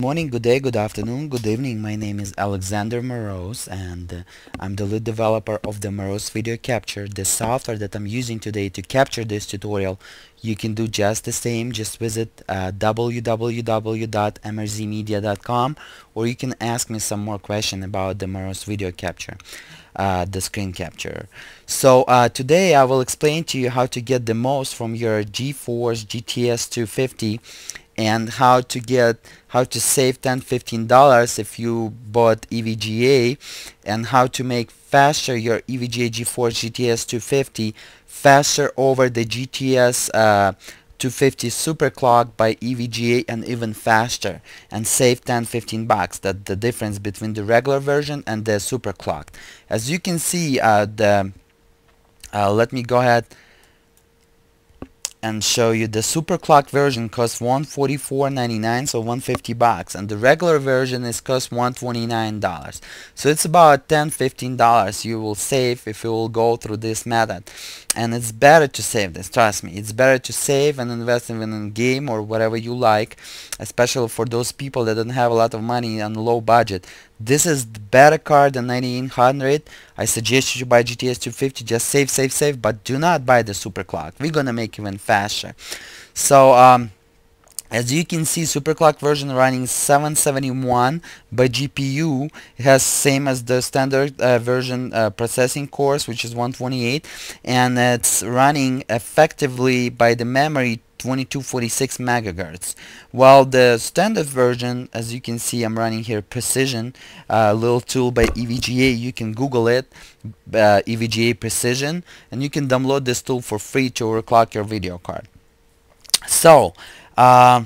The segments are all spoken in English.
Morning, good day, good afternoon, good evening. My name is Alexander Moroz and uh, I'm the lead developer of the Moroz Video Capture. The software that I'm using today to capture this tutorial, you can do just the same. Just visit uh, www.mrzmedia.com or you can ask me some more question about the Moroz Video Capture, uh, the screen capture. So uh, today I will explain to you how to get the most from your GeForce GTS 250 and how to get how to save 10 15 dollars if you bought EVGA and how to make faster your EVGA GeForce GTS 250 faster over the GTS uh, 250 superclock by EVGA and even faster and save 10 15 bucks. That the difference between the regular version and the superclock. As you can see uh, the uh, let me go ahead and show you the super clock version costs 144.99 so 150 bucks and the regular version is cost 129 dollars. So it's about 10 15 dollars you will save if you will go through this method. And it's better to save this trust me. It's better to save and invest in a game or whatever you like especially for those people that don't have a lot of money and low budget this is better card than 1900 I suggest you to buy GTS 250 just save save save but do not buy the super clock. We're gonna make even faster. So um, as you can see superclock version running 771 by GPU it has same as the standard uh, version uh, processing cores which is 128 and it's running effectively by the memory 2246 megahertz. While the standard version as you can see I'm running here precision a uh, little tool by EVGA you can google it uh, EVGA precision and you can download this tool for free to overclock your video card. So uh,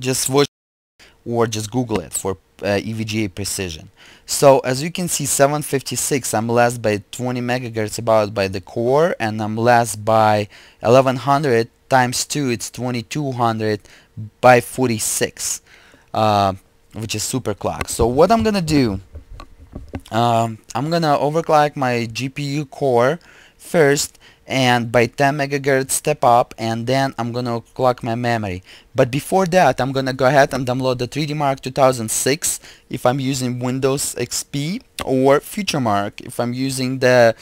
just watch or just google it for uh, EVGA precision. So as you can see 756 I'm less by 20 megahertz about by the core and I'm less by 1100 times 2 it's 2200 by 46 uh, which is super clock. So what I'm gonna do um, I'm gonna overclock my GPU core first and by 10 megahertz step up and then I'm gonna clock my memory. But before that I'm gonna go ahead and download the 3D Mark 2006 if I'm using Windows XP or FutureMark if I'm using the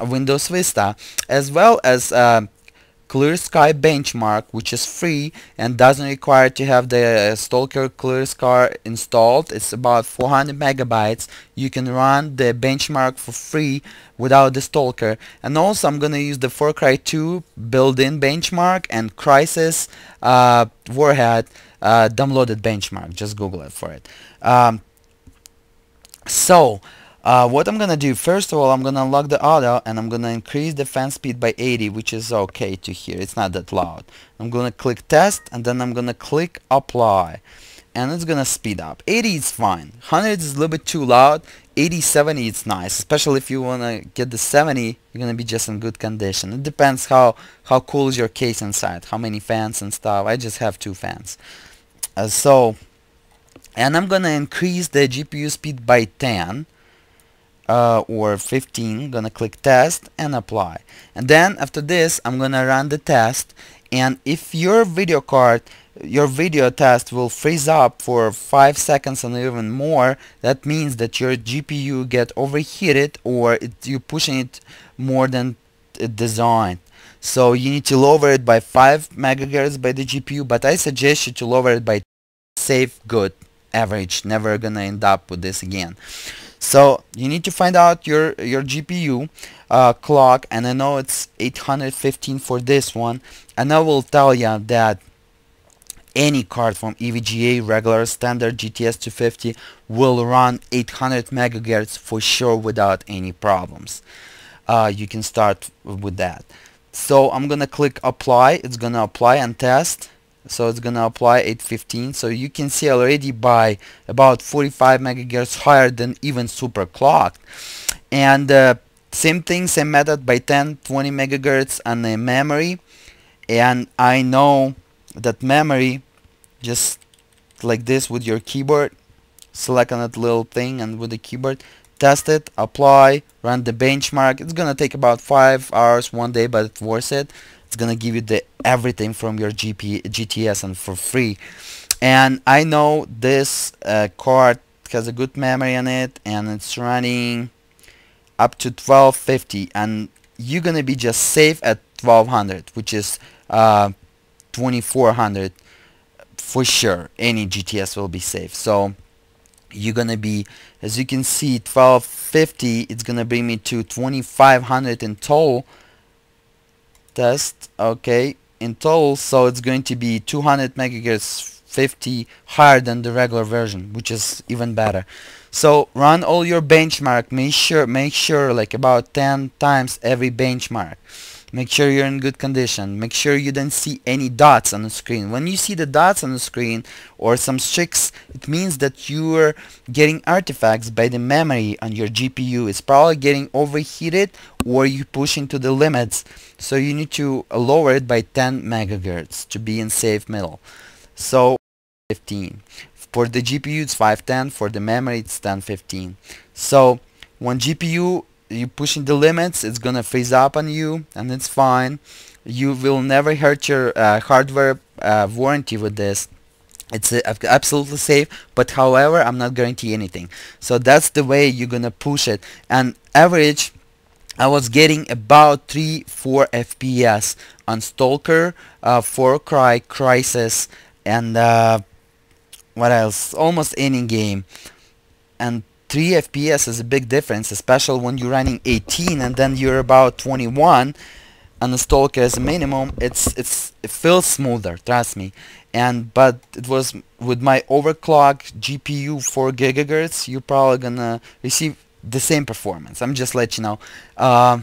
Windows Vista as well as uh, Clear Sky benchmark which is free and doesn't require to have the Stalker Clear Sky installed. It's about 400 megabytes. You can run the benchmark for free without the Stalker. And also I'm gonna use the Far Cry 2 built-in benchmark and Crysis uh, Warhead uh, downloaded benchmark. Just google it for it. Um, so uh, what I'm gonna do first of all I'm gonna unlock the auto and I'm gonna increase the fan speed by 80 which is okay to hear. It's not that loud. I'm gonna click test and then I'm gonna click apply. And it's gonna speed up. 80 is fine. 100 is a little bit too loud. 80 70 it's nice. Especially if you wanna get the 70 you're gonna be just in good condition. It depends how how cool is your case inside how many fans and stuff. I just have two fans. Uh, so and I'm gonna increase the GPU speed by 10 uh, or 15 gonna click test and apply. And then after this I'm gonna run the test. And if your video card your video test will freeze up for 5 seconds and even more that means that your GPU get overheated or it, you're pushing it more than designed so you need to lower it by 5 megahertz by the GPU but I suggest you to lower it by safe good average never gonna end up with this again so you need to find out your your GPU uh, clock and I know it's 815 for this one and I will tell you that any card from EVGA regular standard GTS 250 will run 800 megahertz for sure without any problems. Uh, you can start with that. So I'm gonna click apply. It's gonna apply and test so it's gonna apply 815 so you can see already by about 45 megahertz higher than even super clocked and uh, same thing same method by 10 20 megahertz on the memory. And I know that memory just like this with your keyboard select on that little thing and with the keyboard test it apply run the benchmark. It's gonna take about five hours one day but it's worth it it's gonna give you the everything from your GP, GTS and for free. And I know this uh, card has a good memory on it and it's running up to 1250 and you're gonna be just safe at 1200 which is uh, 2400 for sure. Any GTS will be safe. So you're gonna be as you can see 1250 it's gonna bring me to 2500 in total test okay in total so it's going to be 200 megahertz 50 higher than the regular version which is even better. So run all your benchmark make sure make sure like about 10 times every benchmark make sure you're in good condition. Make sure you don't see any dots on the screen. When you see the dots on the screen or some streaks it means that you're getting artifacts by the memory on your GPU it's probably getting overheated or you pushing to the limits. So you need to lower it by 10 megahertz to be in safe middle. So 15 for the GPU it's 510 for the memory it's 1015 so when GPU you pushing the limits it's gonna freeze up on you and it's fine. You will never hurt your uh, hardware uh, warranty with this. It's uh, absolutely safe but however I'm not guarantee anything. So that's the way you're gonna push it. And average I was getting about 3 4 FPS on Stalker uh, Far Cry Crysis and uh, what else? Almost any game. And 3 FPS is a big difference, especially when you're running 18 and then you're about 21 and the stalker is a minimum it's it's it feels smoother trust me. And but it was with my overclock GPU 4 gigahertz you're probably gonna receive the same performance. I'm just let you know. Uh,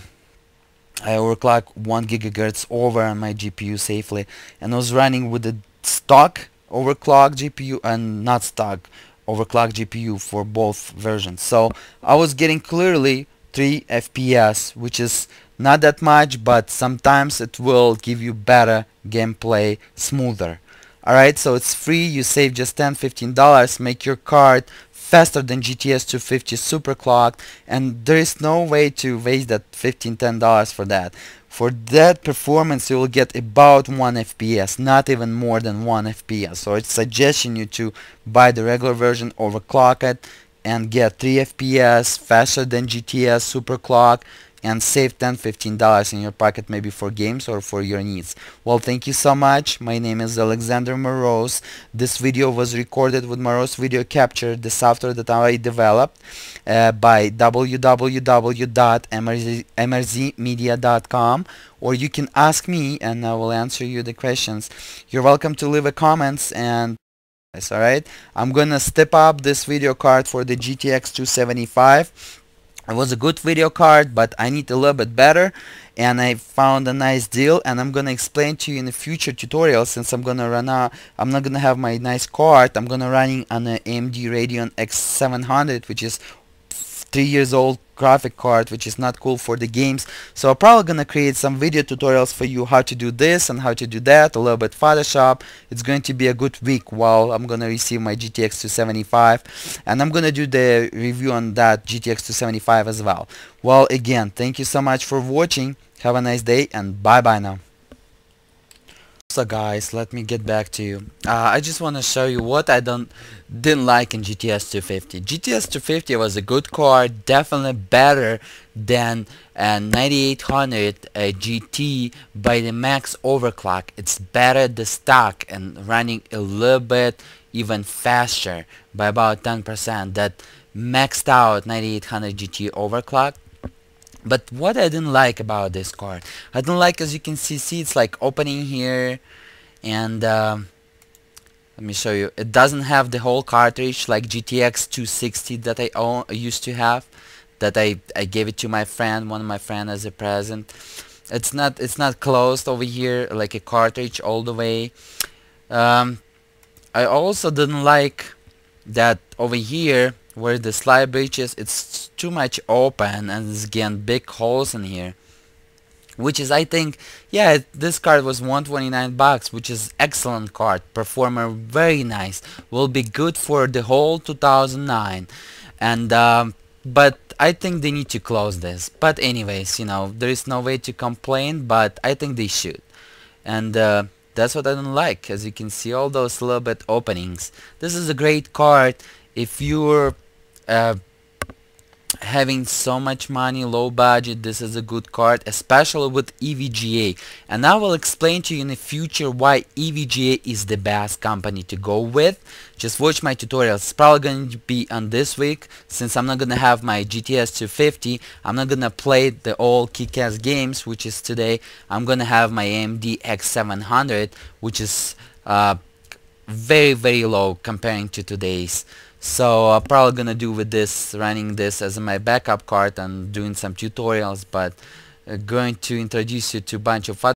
I overclock 1 gigahertz over on my GPU safely and I was running with the stock overclock GPU and not stock overclock GPU for both versions. So I was getting clearly 3 FPS, which is not that much, but sometimes it will give you better gameplay, smoother. Alright, so it's free, you save just 10 $15, make your card faster than GTS 250 superclocked, and there is no way to waste that 15 $10 for that. For that performance you will get about 1 FPS, not even more than 1 FPS. So it's suggesting you to buy the regular version, overclock it, and get 3 FPS faster than GTS superclock and save 10 15 dollars in your pocket maybe for games or for your needs. Well thank you so much. My name is Alexander Moroz this video was recorded with Moroz Video Capture the software that I developed uh, by www.mrzmedia.com or you can ask me and I will answer you the questions. You're welcome to leave a comments and alright I'm gonna step up this video card for the GTX 275 it was a good video card but I need a little bit better and I found a nice deal and I'm gonna explain to you in the future tutorial since I'm gonna run out I'm not gonna have my nice card I'm gonna running on an AMD Radeon X700 which is three years old graphic card which is not cool for the games. So I'm probably gonna create some video tutorials for you how to do this and how to do that a little bit Photoshop. It's going to be a good week while I'm gonna receive my GTX 275 and I'm gonna do the review on that GTX 275 as well. Well again thank you so much for watching. Have a nice day and bye bye now so guys let me get back to you. Uh, I just want to show you what I don't didn't like in GTS 250 GTS 250 was a good card definitely better than a 9800 uh, GT by the max overclock. It's better the stock and running a little bit even faster by about 10% that maxed out 9800 GT overclock but what I didn't like about this card, I don't like as you can see, see it's like opening here and uh, let me show you. It doesn't have the whole cartridge like GTX 260 that I own, used to have that I, I gave it to my friend, one of my friend as a present. It's not it's not closed over here like a cartridge all the way. Um, I also didn't like that over here where the slide breaches it's too much open and it's again big holes in here. Which is I think yeah this card was 129 bucks which is excellent card performer very nice will be good for the whole 2009 and um, but I think they need to close this. But anyways you know there is no way to complain but I think they should. And uh, that's what I don't like as you can see all those little bit openings. This is a great card if you're uh, having so much money low budget this is a good card especially with EVGA and I will explain to you in the future why EVGA is the best company to go with. Just watch my tutorials. It's probably going to be on this week. Since I'm not gonna have my GTS 250 I'm not gonna play the old kick-ass games which is today. I'm gonna have my AMD X700 which is uh, very very low comparing to today's so I'm probably gonna do with this running this as my backup card and doing some tutorials but uh, going to introduce you to a bunch of